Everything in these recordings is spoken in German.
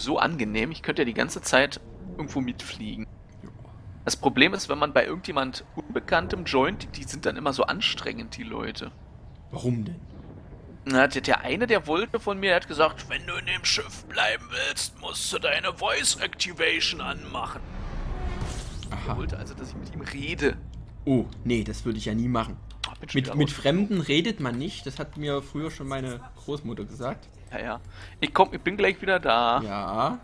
so angenehm. Ich könnte ja die ganze Zeit irgendwo mitfliegen. Das Problem ist, wenn man bei irgendjemand Unbekanntem joint, die sind dann immer so anstrengend, die Leute. Warum denn? Na, der, der eine, der wollte von mir, der hat gesagt, wenn du in dem Schiff bleiben willst, musst du deine Voice Activation anmachen. Er Aha. wollte also, dass ich mit ihm rede. Oh, nee, das würde ich ja nie machen. Ach, schon Mit, mit. Fremden redet man nicht. Das hat mir früher schon meine Großmutter gesagt. Ja, ja. Ich komm, ich bin gleich wieder da. Ja.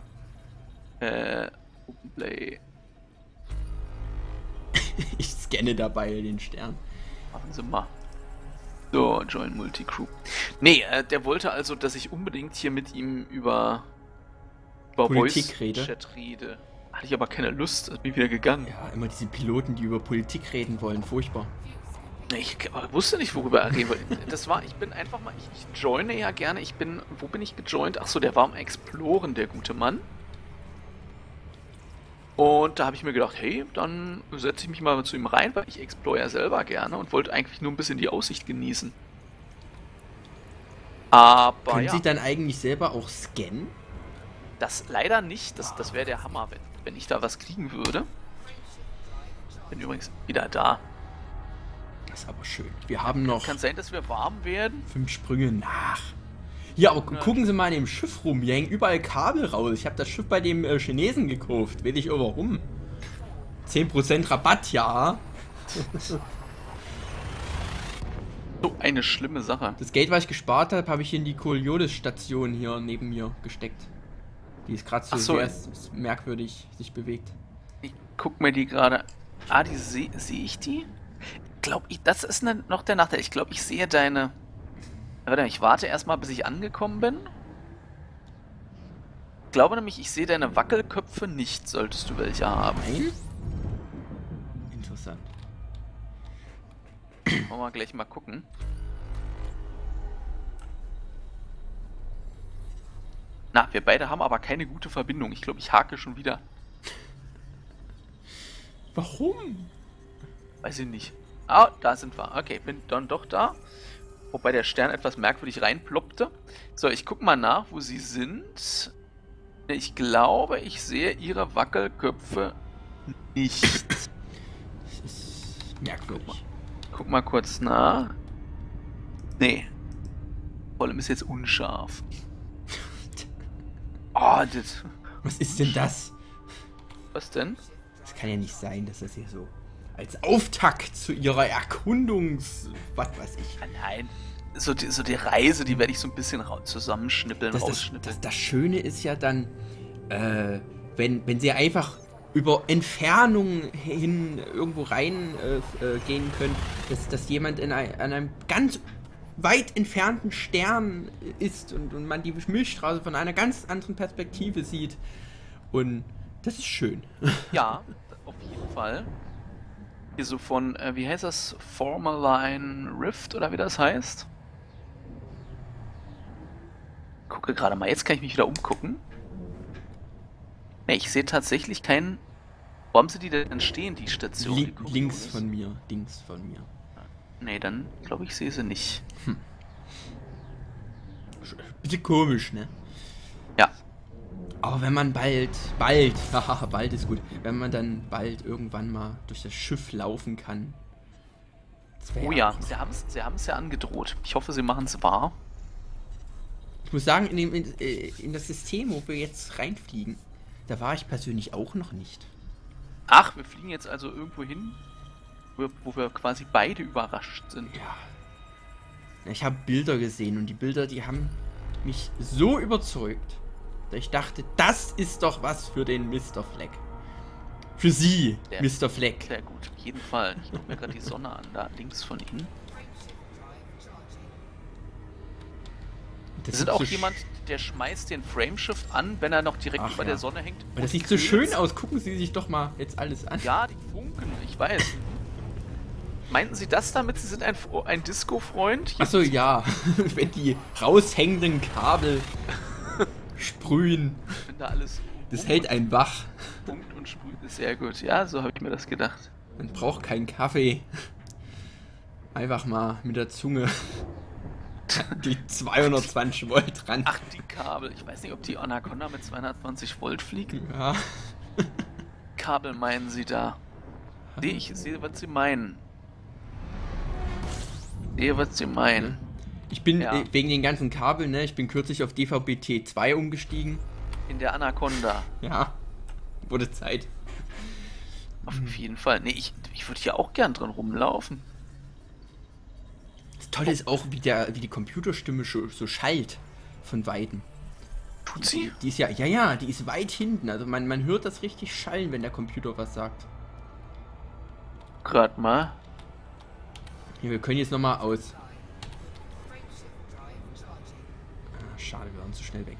Äh, Openplay. Ich scanne dabei den Stern. Machen Sie mal. So, Join Multicrew. Nee, äh, der wollte also, dass ich unbedingt hier mit ihm über, über Politik Voice rede. Chat rede. Hatte ich aber keine Lust, bin wieder gegangen. Ja, immer diese Piloten, die über Politik reden wollen. Furchtbar. Ich wusste nicht, worüber er redet. Das war, ich bin einfach mal, ich, ich joine ja gerne. Ich bin, wo bin ich gejoint? Achso, der war am Exploren, der gute Mann. Und da habe ich mir gedacht, hey, dann setze ich mich mal zu ihm rein, weil ich explore ja selber gerne und wollte eigentlich nur ein bisschen die Aussicht genießen. Aber Können ja, Sie dann eigentlich selber auch scannen? das leider nicht. Das, das wäre der Hammer, wenn, wenn ich da was kriegen würde. Bin übrigens wieder da. Das ist aber schön. Wir haben noch Kann sein, dass wir warm werden. fünf Sprünge nach. Ja, aber Ja. gucken Sie mal in dem Schiff rum. Hier hängen überall Kabel raus. Ich habe das Schiff bei dem äh, Chinesen gekauft. Weiß ich warum. 10% Rabatt, ja. So eine schlimme Sache. Das Geld, was ich gespart habe, habe ich in die Kohliotis-Station hier neben mir gesteckt. Die ist gerade so, so, s- merkwürdig sich bewegt. Ich guck mir die gerade. Ah, die sehe seh ich die? Ich glaube, das ist ne, noch der Nachteil. Ich glaube, ich sehe deine. Warte, mal, ich warte erstmal, bis ich angekommen bin. Ich glaube nämlich, ich sehe deine Wackelköpfe nicht, solltest du welche haben. Nein? Interessant. Wollen wir gleich mal gucken. Na, wir beide haben aber keine gute Verbindung. Ich glaube, ich hake schon wieder. Warum? Weiß ich nicht. Ah, da sind wir. Okay, bin dann doch da. Wobei der Stern etwas merkwürdig reinploppte. So, ich guck mal nach, wo sie sind. Ich glaube, ich sehe ihre Wackelköpfe nicht. Das ist merkwürdig. Guck mal kurz nach. Nee. Vor allem ist jetzt unscharf. Oh, das. Was ist denn das? Was denn? Das kann ja nicht sein, dass das hier so als Auftakt zu ihrer Erkundungs... Was weiß ich. Ah, Nein. So die, so die Reise, die werde ich so ein bisschen zusammenschnippeln, Das, das, rausschnippeln. das, das Schöne ist ja dann, äh, wenn, wenn sie einfach über Entfernung hin irgendwo rein äh, äh, gehen können, dass, dass jemand in ein, an einem ganz weit entfernten Stern ist und, und man die Milchstraße von einer ganz anderen Perspektive sieht. Und das ist schön. Ja, auf jeden Fall. Hier so von, äh, wie heißt das? Formaline Rift oder wie das heißt? Gucke gerade mal, jetzt kann ich mich wieder umgucken. Ne, ich sehe tatsächlich keinen. Wo haben sie die denn stehen, die Station? Li die links von mir, links von mir. Nee, dann glaube ich, sehe sie nicht. Bisschen komisch, ne? Ja. Aber wenn man bald, bald, haha, bald ist gut, wenn man dann bald irgendwann mal durch das Schiff laufen kann. Oh ja, sie haben es sie haben's ja angedroht. Ich hoffe, sie machen es wahr. Ich muss sagen, in, dem, in, äh, in das System, wo wir jetzt reinfliegen, da war ich persönlich auch noch nicht. Ach, wir fliegen jetzt also irgendwo hin, wo wir, wo wir quasi beide überrascht sind. Ja. Ich habe Bilder gesehen und die Bilder, die haben mich so überzeugt, ich dachte, das ist doch was für den Mr. Fleck. Für Sie, Der- Mr. Fleck. Sehr gut, auf jeden Fall. Ich gucke mir gerade die Sonne an, da links von Ihnen. Das Wir sind auch so jemand, der schmeißt den Frameshift an, wenn er noch direkt Ach über ja. der Sonne hängt. Aber das sieht so schön aus. Gucken Sie sich doch mal jetzt alles an. Ja, die funken, ich weiß. Meinten Sie das damit? Sie sind ein, ein Disco-Freund? Achso, ja. Wenn die raushängenden Kabel sprühen, Wenn da alles das hält einen wach. und funkt und sprüht, ist sehr gut. Ja, so habe ich mir das gedacht. Man braucht keinen Kaffee. Einfach mal mit der Zunge Die 220 Volt dran. Ach, die Kabel. Ich weiß nicht, ob die Anaconda mit 220 Volt fliegt. Ja. Kabel meinen Sie da? Nee, ich sehe, was Sie meinen. Ich sehe, was Sie meinen. Ich bin Ja. äh, wegen den ganzen Kabeln, ne? Ich bin kürzlich auf DVB-T2 umgestiegen. In der Anaconda. Ja. Wurde Zeit. Auf jeden Fall. Nee, ich, ich würde hier auch gern drin rumlaufen. Das Tolle ist auch, wie, der, wie die Computerstimme so, so schallt von Weitem. Tut sie? Die ist ja, ja, ja, die ist weit hinten. Also man, man hört das richtig schallen, wenn der Computer was sagt. Gerade mal. Hier, wir können jetzt nochmal aus. Ah, schade, wir waren zu schnell weg.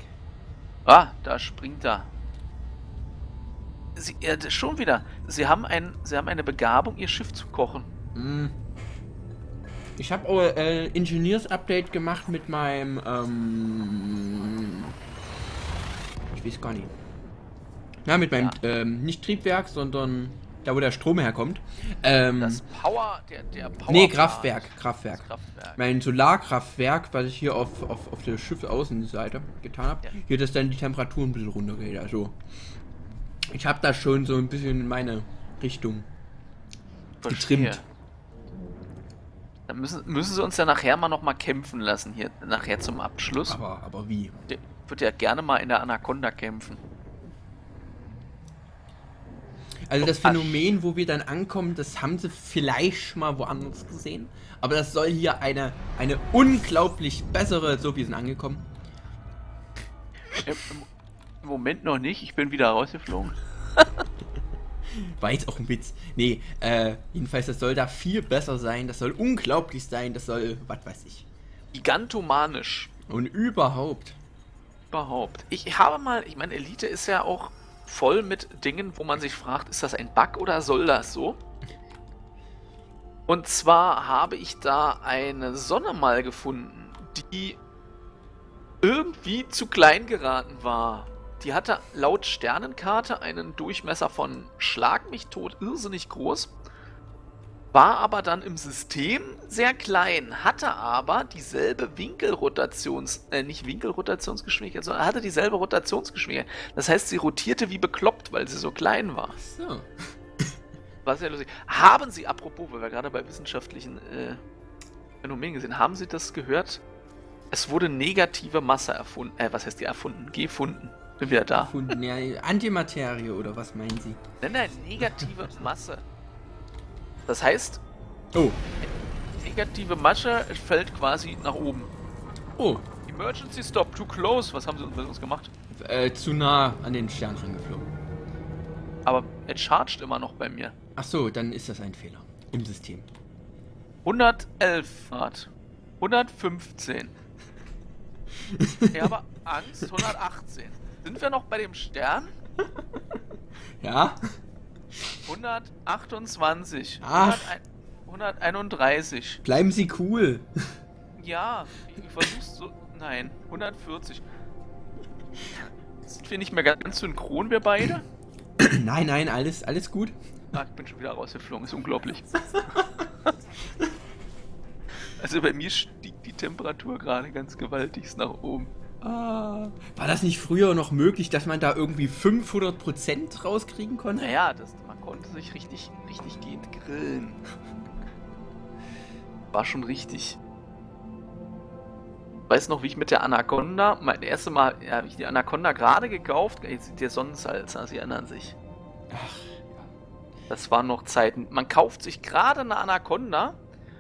Ah, da springt er. Sie, äh, schon wieder. Sie haben, ein, Sie haben eine Begabung, Ihr Schiff zu kochen. Hm. Ich habe äh, Ingenieurs-Update gemacht mit meinem. Ähm, ich weiß gar nicht. Ja, mit meinem, ähm, nicht Triebwerk, sondern da, wo der Strom herkommt. Ähm, Das Power, der, der Power. nee, Kraftwerk, Kraftwerk. Das Kraftwerk. Mein Solarkraftwerk, was ich hier auf, auf, auf der Schiffsaußenseite getan habe, Ja. hier, dass dann die Temperatur ein bisschen runtergeht. Also, ich habe da schon so ein bisschen in meine Richtung Verstehe. getrimmt. Dann müssen, müssen Sie uns ja nachher mal nochmal kämpfen lassen, hier nachher zum Abschluss. Aber, aber wie? Der würde ja gerne mal in der Anaconda kämpfen. Also das. Phänomen, wo wir dann ankommen, das haben sie vielleicht schon mal woanders gesehen. Aber das soll hier eine, eine unglaublich bessere, so wir sind angekommen. Im Moment noch nicht, ich bin wieder rausgeflogen. War jetzt auch ein Witz. Nee, äh, jedenfalls, das soll da viel besser sein. Das soll unglaublich sein. Das soll, was weiß ich. Gigantomanisch. Und überhaupt. Überhaupt. Ich habe mal, ich meine, Elite ist ja auch voll mit Dingen, wo man sich fragt, ist das ein Bug oder soll das so? Und zwar habe ich da eine Sonne mal gefunden, die irgendwie zu klein geraten war. Die hatte laut Sternenkarte einen Durchmesser von Schlag mich tot irrsinnig groß, war aber dann im System sehr klein, hatte aber dieselbe Winkelrotations, äh, nicht Winkelrotationsgeschwindigkeit, sondern hatte dieselbe Rotationsgeschwindigkeit. Das heißt, sie rotierte wie bekloppt, weil sie so klein war. So. War sehr lustig. Haben Sie, apropos, weil wir gerade bei wissenschaftlichen äh, Phänomenen gesehen, haben Sie das gehört? Es wurde negative Masse erfunden. Äh, was heißt die erfunden? Gefunden. Bin wieder da. Gefunden. Ja, Antimaterie oder was meinen Sie? Nein, nein, negative Masse. Das heißt, Oh. negative Masse fällt quasi nach oben. Oh. Emergency Stop, too close. Was haben Sie mit uns gemacht? Äh, zu nah an den Stern geflogen. Aber er charged immer noch bei mir. Ach so, dann ist das ein Fehler im System. 111 Grad. 115. Ich habe Angst. 118. Sind wir noch bei dem Stern? Ja? 128. Ach. 101 131. Bleiben Sie cool. Ja, ich versuch's so. Nein, 140. Sind wir nicht mehr ganz synchron, wir beide? nein, nein, alles, alles gut. Ah, ich bin schon wieder rausgeflogen, ist unglaublich. Also bei mir stieg die Temperatur gerade ganz gewaltig nach oben. Ah, war das nicht früher noch möglich, dass man da irgendwie 500% rauskriegen konnte? Naja, das, konnte sich richtig, richtig gehend grillen. War schon richtig. Weiß noch, wie ich mit der Anaconda, mein erstes Mal ja, habe ich die Anaconda gerade gekauft. Jetzt sieht der Sonnensalz, Sie erinnern sich. Ach, Das waren noch Zeiten. Man kauft sich gerade eine Anaconda,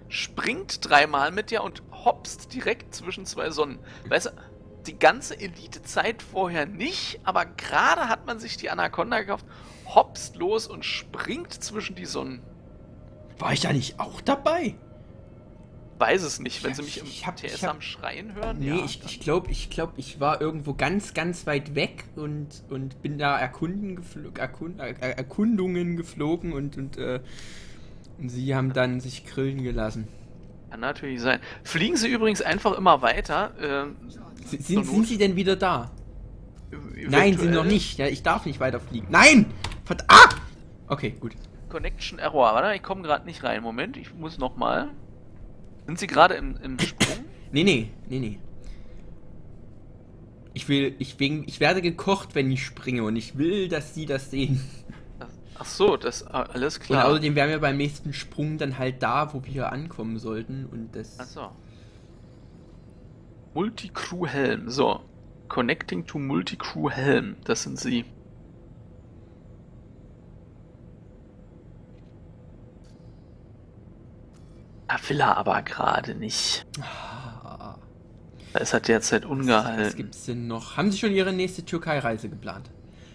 springt dreimal mit der und hopst direkt zwischen zwei Sonnen. Weißt du, die ganze Elite-Zeit vorher nicht, aber gerade hat man sich die Anaconda gekauft, hopst los und springt zwischen die Sonnen. war ich da nicht auch dabei? Weiß es nicht, wenn Ja, sie mich im hab- TS hab- am Schreien hören. Nee, ja, ich, ich glaube, ich, glaub, ich war irgendwo ganz, ganz weit weg und, und bin da erkunden geflo erkund er Erkundungen geflogen und, und, äh, und sie haben dann sich grillen gelassen. Kann natürlich sein. Fliegen sie übrigens einfach immer weiter. Zur Sind, sind sie denn wieder da? ev- Nein, sind noch eventuell. nicht. Ja, ich darf nicht weiterfliegen. Nein! Verd ah! Okay, gut. Connection Error. Warte, ich komme gerade nicht rein. Moment, ich muss nochmal. Sind Sie gerade im, im Sprung? Nee, nee, nee, nee. Ich will, ich, wegen, ich werde gekocht, wenn ich springe und ich will, dass Sie das sehen. Ach so, das ah, alles Und klar. außerdem wären wir beim nächsten Sprung dann halt da, wo wir ankommen sollten und das... Ach so. Multicrew Helm. So. Connecting to Multicrew Helm. Das sind Sie. Da will er aber gerade nicht. Ah, Da ist er derzeit Was ungehalten. gibt's denn noch? Haben Sie schon Ihre nächste Türkei-Reise geplant?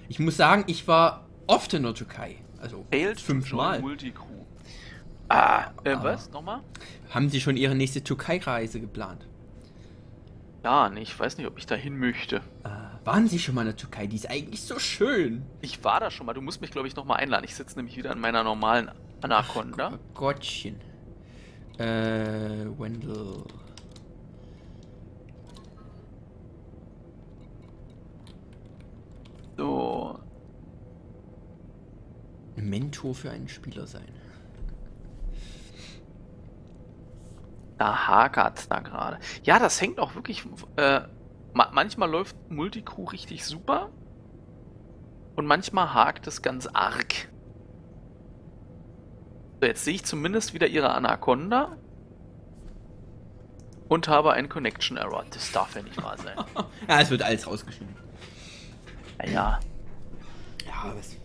Ich muss sagen, ich war oft in der Türkei. Also Failed fünfmal. Multicrew. Ah, äh, Ah. was? Nochmal? Haben Sie schon Ihre nächste Türkei-Reise geplant? Ja, nee, ich weiß nicht, ob ich da hin möchte. Äh, waren Sie schon mal in der Türkei? Die ist eigentlich so schön. Ich war da schon mal. Du musst mich, glaube ich, nochmal einladen. Ich sitze nämlich wieder in meiner normalen Anaconda. Oh Gottchen. Äh, Wendell. So. Mentor für einen Spieler sein. Da hakert da gerade. Ja, das hängt auch wirklich. Äh, ma manchmal läuft Multicrew richtig super. Und manchmal hakt es ganz arg. So, jetzt sehe ich zumindest wieder ihre Anaconda. Und habe einen Connection Error. Das darf ja nicht wahr sein. Ja, es wird alles rausgeschnitten. Naja, Ja, was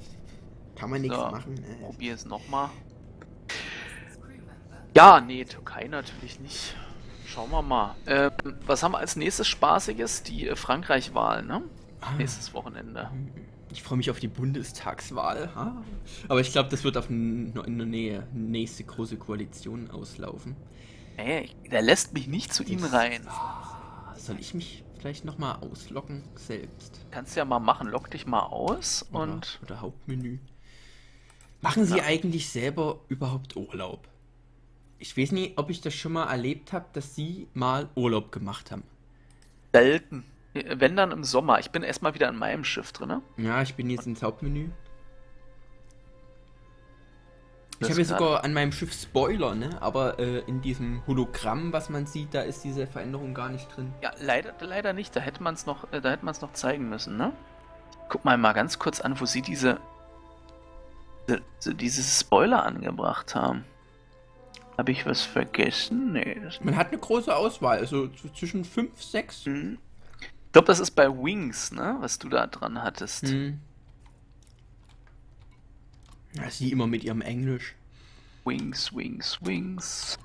kann man nichts So. machen. Äh, probier es nochmal. Ja, nee, Türkei natürlich nicht. Schauen wir mal. Ähm, was haben wir als nächstes Spaßiges? Die äh, Frankreich-Wahl, ne? ah, Nächstes Wochenende. Ich freue mich auf die Bundestagswahl. Ah. Aber ich glaube, das wird auf in der Nähe nächste große Koalition auslaufen. Ey, der lässt mich nicht zu ihm rein. Ah, Soll ich mich vielleicht nochmal auslocken selbst? Kannst ja mal machen. Lock dich mal aus Oder, und. oder Hauptmenü. Machen Sie Ja. eigentlich selber überhaupt Urlaub? Ich weiß nicht, ob ich das schon mal erlebt habe, dass Sie mal Urlaub gemacht haben. Selten. Wenn dann im Sommer. Ich bin erstmal wieder in meinem Schiff drin, ne? Ja, ich bin jetzt ins Hauptmenü. Ich habe ja sogar an meinem Schiff Spoiler, ne? Aber äh, in diesem Hologramm, was man sieht, da ist diese Veränderung gar nicht drin. Ja, leider, leider nicht. Da hätte man es noch, äh, da hätte man es noch zeigen müssen, ne? Guck mal mal ganz kurz an, wo sie diese, diese, so dieses Spoiler angebracht haben. Habe ich was vergessen? Nee. Man hat eine große Auswahl, also zwischen 5, 6. hm. Ich glaube, das ist bei Wings, ne? Was du da dran hattest. Hm. Ja, sie immer mit ihrem Englisch. Wings, Wings, Wings.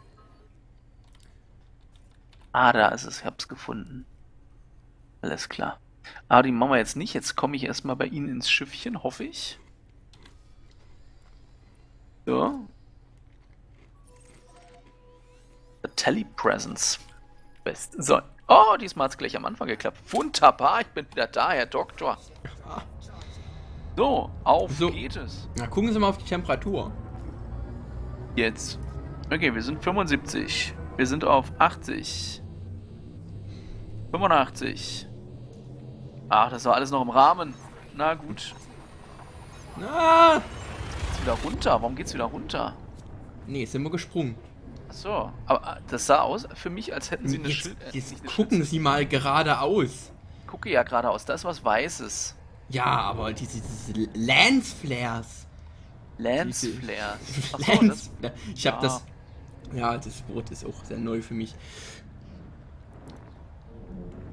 Ah, da ist es. Ich hab's gefunden. Alles klar. Aber die machen wir jetzt nicht. Jetzt komme ich erstmal bei Ihnen ins Schiffchen, hoffe ich. So. Telepresence. Best. So. Oh, diesmal hat's gleich am Anfang geklappt. Wunderbar, ich bin wieder da, Herr Doktor. So, auf So. geht es. Na, gucken Sie mal auf die Temperatur. Jetzt. Okay, wir sind 75. Wir sind auf 80. 85. Ach, das war alles noch im Rahmen. Na gut. Ah! Geht's wieder runter? Warum geht's wieder runter? Nee, sind wir gesprungen. Achso. Aber äh, das sah aus für mich, als hätten sie eine jetzt Schild. äh, jetzt eine gucken Schildse- Sie mal geradeaus. Ich gucke ja geradeaus. Da ist was Weißes. Ja, aber diese, diese Lance-Flares. Lance Diese- Flare. Achso, das. Lance Ich habe Ja. das. Ja, das Wort ist auch sehr neu für mich.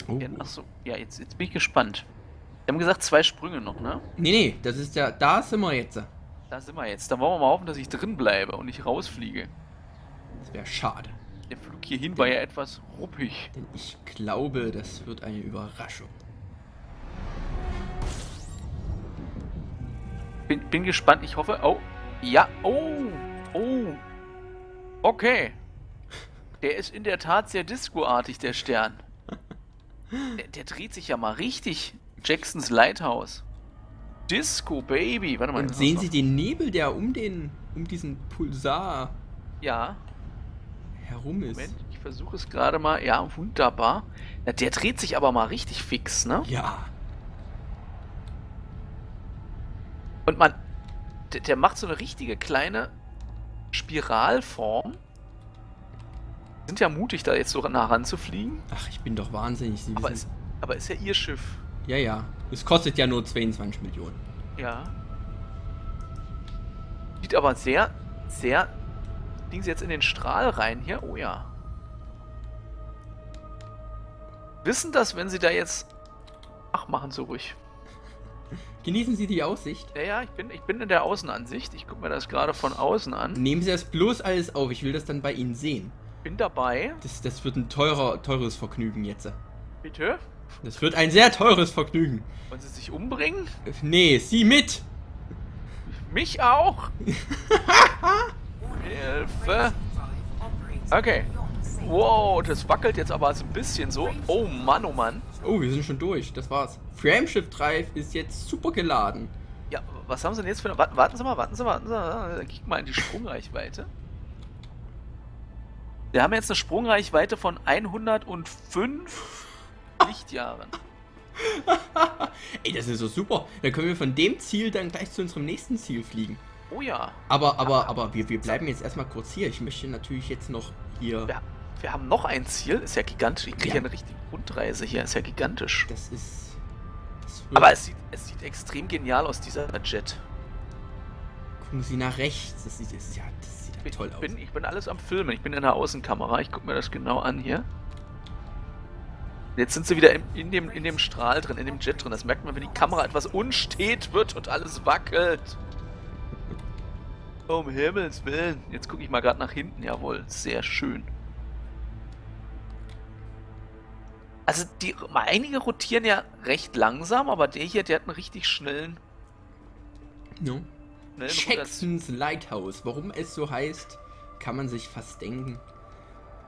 Oh. Ja, Achso, ja, jetzt, jetzt bin ich gespannt. Wir haben gesagt, zwei Sprünge noch, ne? Nee, nee, das ist ja. Da sind wir jetzt. Da sind wir jetzt. Da wollen wir mal hoffen, dass ich drin bleibe und nicht rausfliege. Das wäre schade. Der Flug hierhin war ja etwas ruppig. Denn ich glaube, das wird eine Überraschung. Bin, bin gespannt. Ich hoffe. Oh. Ja. Oh. Oh. Okay. Der ist in der Tat sehr discoartig, der Stern. Der, der dreht sich ja mal richtig. Jacksons Lighthouse. Disco, Baby. Warte mal. Und sehen Sie den Nebel, der um den. um diesen Pulsar Ja. Herum ist? Moment. Ich versuche es gerade mal. Ja, wunderbar. Ja, der dreht sich aber mal richtig fix, ne? Ja. Und man, der, der macht so eine richtige kleine Spiralform. Sind ja mutig, da jetzt so nah ranzufliegen. Ach, ich bin doch wahnsinnig. Sie Aber wissen- ist, aber ist ja ihr Schiff. ja, ja. Es kostet ja nur 22 Millionen. Ja. Sieht aber sehr, sehr. Liegen sie jetzt in den Strahl rein hier? Oh ja. Wissen das, wenn sie da jetzt. Ach, machen sie ruhig. Genießen Sie die Aussicht. Ja, ja, ich bin, ich bin in der Außenansicht. Ich gucke mir das gerade von außen an. Nehmen Sie das bloß alles auf. Ich will das dann bei Ihnen sehen. Bin dabei. Das, das wird ein teurer, teures Vergnügen jetzt. Bitte? Das wird ein sehr teures Vergnügen. Wollen sie sich umbringen? Nee, Sie mit. Mich auch? Hilfe. Okay. Wow, das wackelt jetzt aber so ein bisschen so. Oh Mann, oh Mann. Oh, wir sind schon durch. Das war's. Frameshift Drive ist jetzt super geladen. Ja, was haben sie denn jetzt für eine... Warten, Sie mal, warten Sie, warten Sie. Dann Kick mal in die Sprungreichweite. Wir haben jetzt eine Sprungreichweite von 105 Lichtjahren. Ey, das ist so super. Dann können wir von dem Ziel dann gleich zu unserem nächsten Ziel fliegen. Oh ja. Aber, aber, aber wir, wir bleiben jetzt erstmal kurz hier. Ich möchte natürlich jetzt noch hier. Ja. Wir haben noch ein Ziel. Ist ja gigantisch. Ich kriege Ja. ja eine richtige Rundreise hier. Ist ja gigantisch. Das ist. Das Aber es sieht, es sieht extrem genial aus, dieser Jet. gucken Sie nach rechts. Das sieht, das ja, das sieht ja Ich toll aus. bin, ich bin alles am Filmen. Ich bin in der Außenkamera. Ich gucke mir das genau an hier. Jetzt sind sie wieder in, in, dem, in dem Strahl drin, in dem Jet drin. Das merkt man, wenn die Kamera etwas unstet wird und alles wackelt. Um Himmels Willen. Jetzt gucke ich mal gerade nach hinten. Jawohl, sehr schön. Also die einige rotieren ja recht langsam, aber der hier, der hat einen richtig schnellen, No. schnellen. Jackson's Lighthouse. Warum es so heißt, kann man sich fast denken.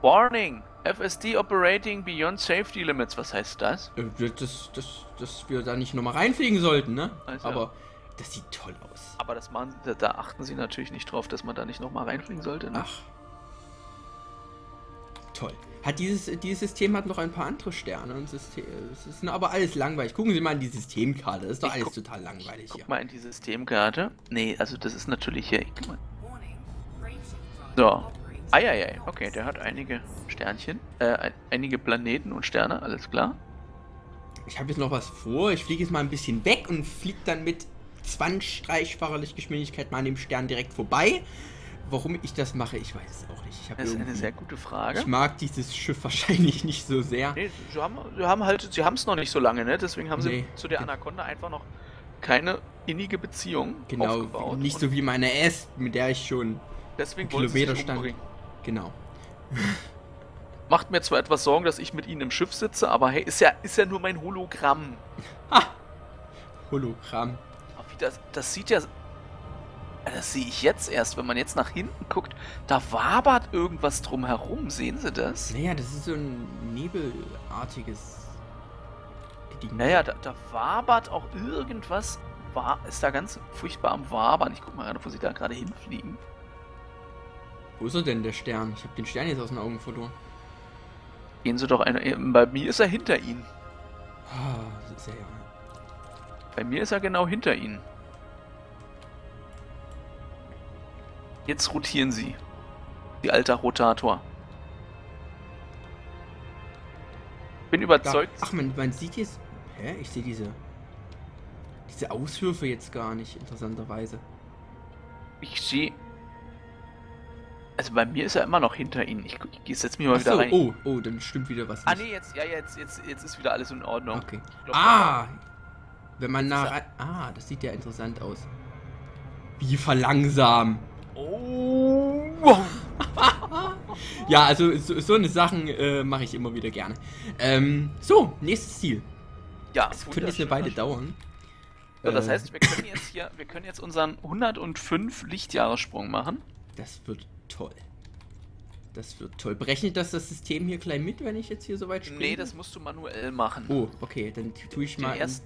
Warning! FSD operating beyond safety limits. Was heißt das? Äh, Das, das, dass wir da nicht nochmal reinfliegen sollten, ne? Also. Aber das sieht toll aus. Aber das machen, da, da achten sie natürlich nicht drauf, dass man da nicht nochmal reinfliegen sollte. Ne? Ach. Toll. Hat dieses, dieses System hat noch ein paar andere Sterne und System. Es ist aber alles langweilig. Gucken Sie mal in die Systemkarte. Das ist doch Ich alles guck- total langweilig hier. Guck mal in die Systemkarte. Nee, also das ist natürlich hier. Guck mal. So. Eieiei. Okay, der hat einige Sternchen. Äh, ein, einige Planeten und Sterne, alles klar. Ich habe jetzt noch was vor. Ich fliege jetzt mal ein bisschen weg und fliege dann mit 20 dreifacher Lichtgeschwindigkeit mal an dem Stern direkt vorbei. Warum ich das mache, ich weiß es auch nicht. Das ist eine sehr gute Frage. ich mag dieses Schiff wahrscheinlich nicht so sehr. Nee, sie haben, sie haben halt, sie haben es noch nicht so lange, ne? Deswegen haben sie Nee. zu der Anaconda einfach noch keine innige Beziehung Genau, aufgebaut. nicht so wie meine S, mit der ich schon. deswegen wollen sie sich Kilometerstand. umbringen. Genau. Macht mir zwar etwas Sorgen, dass ich mit ihnen im Schiff sitze, aber hey, ist ja, ist ja nur mein Hologramm. Hologramm. Das, das sieht ja. Das sehe ich jetzt erst, wenn man jetzt nach hinten guckt. Da wabert irgendwas drumherum. Sehen Sie das? Naja, das ist so ein nebelartiges. Geding. Naja, da, da wabert auch irgendwas. War, ist da ganz furchtbar am Wabern. Ich guck mal gerade, wo sie da gerade hinfliegen. Wo ist er denn, der Stern? Ich habe den Stern jetzt aus den Augen verloren. Gehen Sie doch eine. äh, Bei mir ist er hinter Ihnen. Ah, das ist ja. Bei mir ist er genau hinter Ihnen. Jetzt rotieren Sie. Die alter Rotator. Bin Da, überzeugt. ach, man, man sieht jetzt. Hä? Ich sehe diese. Diese Auswürfe jetzt gar nicht, interessanterweise. Ich sehe. Also bei mir ist er immer noch hinter Ihnen. Ich, ich setze mich mal Ach wieder rein. oh, oh, dann stimmt wieder was. Ah nicht. nee, jetzt, ja, jetzt, jetzt, jetzt ist wieder alles in Ordnung. Okay. Glaub, Ah! Wenn man rein. Ah, das sieht ja interessant aus. Wie verlangsam. Oh. Ja, also so, so eine Sachen äh, mache ich immer wieder gerne. Ähm, so, nächstes Ziel. Ja, Das könnte jetzt eine Weile dauern. So, das Äh, heißt, wir können jetzt hier, wir können jetzt unseren 105 Lichtjahressprung machen. Das wird toll. Das wird toll. Berechnet das das System hier gleich mit, wenn ich jetzt hier so weit springe? Nee, das musst du manuell machen. Oh, okay, dann tue ich Den mal. in- erst-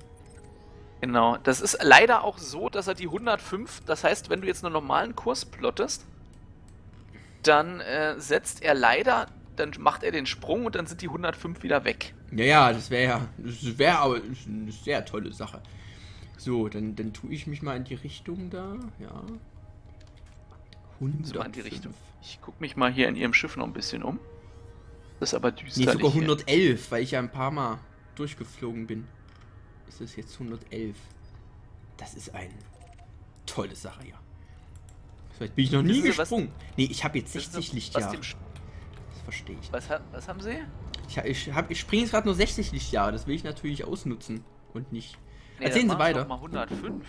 Genau, das ist leider auch so, dass er die 105, das heißt, wenn du jetzt einen normalen Kurs plottest, dann äh, setzt er leider, dann macht er den Sprung und dann sind die 105 wieder weg. Ja, ja, das wäre ja. Das wäre aber eine sehr tolle Sache. So, dann, dann tue ich mich mal in die Richtung da. Ja. 100. So in die Richtung. Ich gucke mich mal hier in ihrem Schiff noch ein bisschen um. Das ist aber düster. Nee, sogar 111, weil ich ja ein paar Mal durchgeflogen bin. Ist es jetzt 111. Das ist eine tolle Sache, ja. Vielleicht bin ich noch nie Wissen Sie, was- gesprungen. Nee, ich habe jetzt Wissen 60 Sie, Lichtjahre. Das verstehe ich. was, was haben Sie? Ich, ich, hab- ich springe jetzt gerade nur 60 Lichtjahre. Das will ich natürlich ausnutzen. Und nicht. Nee, Erzählen Sie machen weiter. Doch mal 105.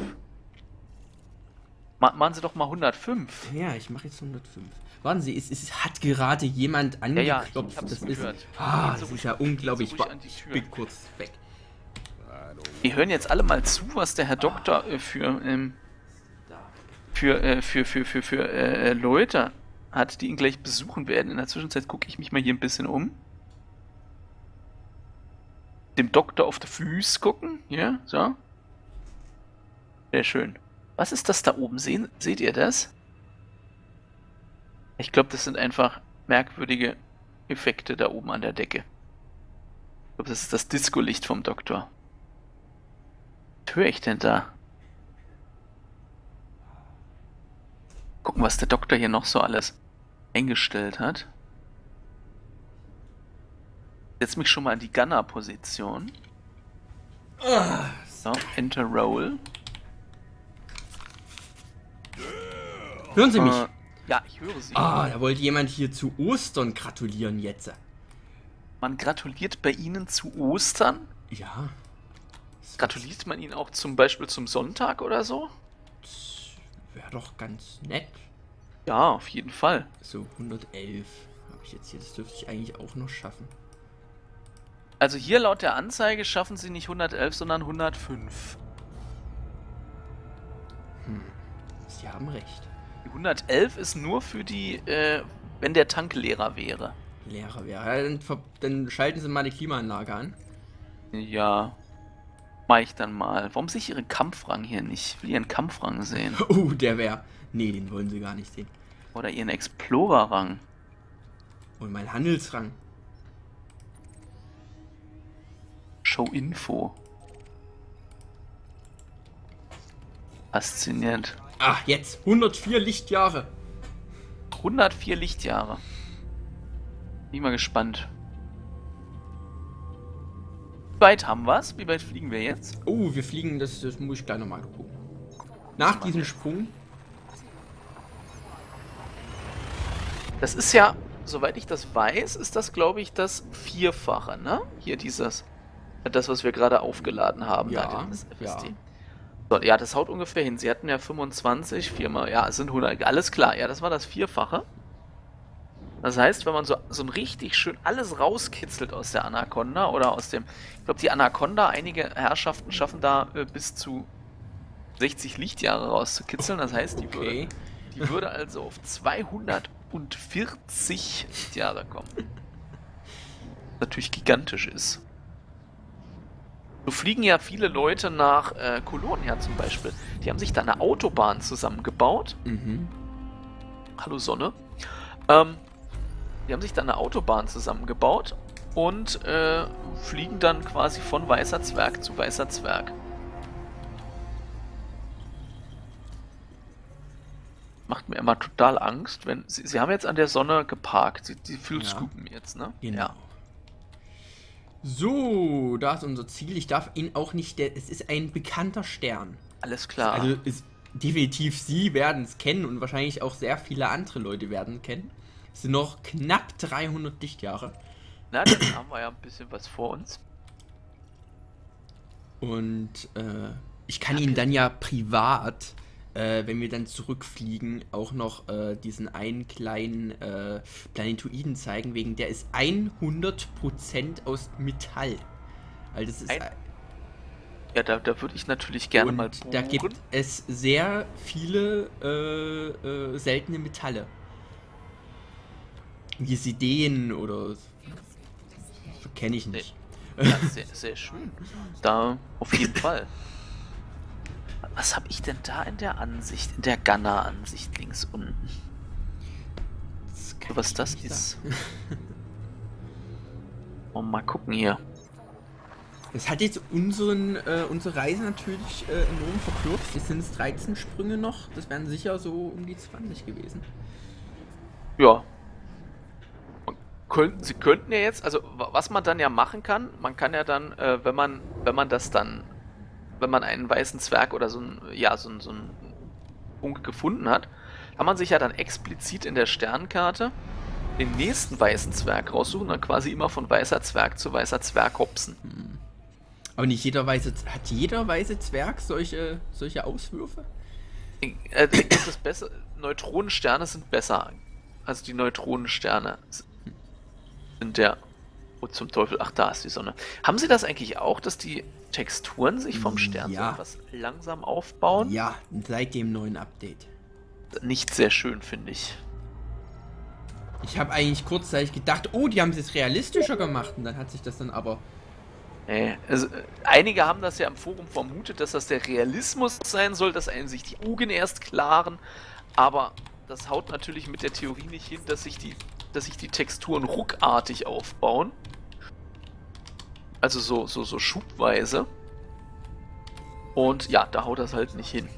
Ma machen Sie doch mal 105. Ja, ich mache jetzt 105. Warten Sie, es, es hat gerade jemand Ja, ja, angeklopft. ich hab's das ist, gehört. ah, Gehen Sie das ist ja unglaublich. Sie ich bin kurz weg. Wir hören jetzt alle mal zu, was der Herr Doktor äh, für, ähm, für, äh, für, für, für, für äh, Leute hat, die ihn gleich besuchen werden. In der Zwischenzeit gucke ich mich mal hier ein bisschen um. Dem Doktor auf die Füße gucken. Ja, so. Sehr schön. Was ist das da oben? Sehen, seht ihr das? Ich glaube, das sind einfach merkwürdige Effekte da oben an der Decke. Ich glaube, das ist das Disco-Licht vom Doktor. Höre ich denn da? Gucken, was der Doktor hier noch so alles eingestellt hat. Setz mich schon mal in die Gunner-Position. So, Enter Roll. Hören Sie mich? Äh, ja, ich höre Sie. Ah, da wollte jemand hier zu Ostern gratulieren jetzt. Man gratuliert bei Ihnen zu Ostern. Ja. Gratuliert man Ihnen auch zum Beispiel zum Sonntag oder so? Wäre doch ganz nett. Ja, auf jeden Fall. So, 111 habe ich jetzt hier. Das dürfte ich eigentlich auch noch schaffen. Also hier laut der Anzeige schaffen Sie nicht 111, sondern 105. Sie haben recht. Die 111 ist nur für die, äh, wenn der Tank leerer wäre. Lehrer wäre. Ja, dann, dann schalten Sie mal die Klimaanlage an. Ja. Mach ich dann mal. Warum sehe ich Ihren Kampfrang hier nicht? Ich will Ihren Kampfrang sehen. Oh, der wäre. Nee, den wollen Sie gar nicht sehen. Oder Ihren Explorer-Rang. Und mein Handelsrang. Show-Info. Faszinierend. Ah, jetzt 104 Lichtjahre. 104 Lichtjahre. Bin mal gespannt. Wie weit haben wir's? Wie weit fliegen wir jetzt? Oh, wir fliegen, das, das muss ich gleich nochmal gucken. Nach diesem Sprung. Das ist ja, soweit ich das weiß, ist das, glaube ich, das Vierfache, ne? Hier dieses. Das, was wir gerade aufgeladen haben. Ja, ja. So, ja, das haut ungefähr hin. Sie hatten ja 25, viermal, ja, es sind 100. Alles klar, ja, das war das Vierfache. Das heißt, wenn man so, so ein richtig schön alles rauskitzelt aus der Anaconda oder aus dem. Ich glaube, die Anaconda, einige Herrschaften schaffen da äh, bis zu 60 Lichtjahre rauszukitzeln. Das heißt, die, würde, Okay. die würde also auf 240 Lichtjahre kommen. Was natürlich gigantisch ist. So fliegen ja viele Leute nach äh, Kolonia zum Beispiel. Die haben sich da eine Autobahn zusammengebaut. Mhm. Hallo Sonne. Ähm, die haben sich dann eine Autobahn zusammengebaut und äh, fliegen dann quasi von Weißer Zwerg zu Weißer Zwerg. Macht mir immer total Angst, wenn. Sie, sie haben jetzt an der Sonne geparkt. Sie, sie fühlt Ja. Scoopen jetzt, ne? Genau. Ja. So, da ist unser Ziel. Ich darf ihn auch nicht. Der, es ist ein bekannter Stern. Alles klar. Also ist definitiv Sie werden es kennen und wahrscheinlich auch sehr viele andere Leute werden kennen. Es sind noch knapp 300 Lichtjahre. Na, dann haben wir ja ein bisschen was vor uns. Und äh, ich kann Ihnen dann ja privat, äh, wenn wir dann zurückfliegen, auch noch äh, diesen einen kleinen äh, Planetoiden zeigen, wegen der ist 100% aus Metall. Also das ist Ein- Ja, da, da würde ich natürlich gerne und mal da bohren. gibt es sehr viele äh, äh, seltene Metalle. Jesideen oder kenne ich nicht. Ja, sehr, sehr schön. Da auf jeden Fall. Was habe ich denn da in der Ansicht, in der Gunner-Ansicht links unten? Was das ist? sagen. Oh, mal gucken hier. Das hat jetzt unseren, äh, unsere Reise natürlich äh, enorm verkürzt. Jetzt sind es 13 Sprünge noch. Das wären sicher so um die 20 gewesen. Ja. Könnten, sie könnten ja jetzt, also was man dann ja machen kann, man kann ja dann, äh, wenn man, wenn man das dann, wenn man einen weißen Zwerg oder so ein, ja, so, so einen Punkt gefunden hat, kann man sich ja dann explizit in der Sternkarte den nächsten weißen Zwerg raussuchen und dann quasi immer von weißer Zwerg zu weißer Zwerg hopsen. Hm. Aber nicht jeder weiße, hat jeder weiße Zwerg solche, solche Auswürfe? Äh, das besser, Neutronensterne sind besser. Also die Neutronensterne sind der. Oh, zum Teufel, ach, da ist die Sonne. Haben Sie das eigentlich auch, dass die Texturen sich vom Stern ja. so etwas langsam aufbauen? Ja, seit dem neuen Update. Nicht sehr schön, finde ich. Ich habe eigentlich kurzzeitig gedacht, oh, die haben es jetzt realistischer gemacht. Und dann hat sich das dann aber Nee, also, einige haben das ja im Forum vermutet, dass das der Realismus sein soll, dass einem sich die Augen erst klaren, aber das haut natürlich mit der Theorie nicht hin, dass sich die, dass sich die Texturen ruckartig aufbauen. Also so, so, so schubweise. Und ja, da haut das halt nicht hin.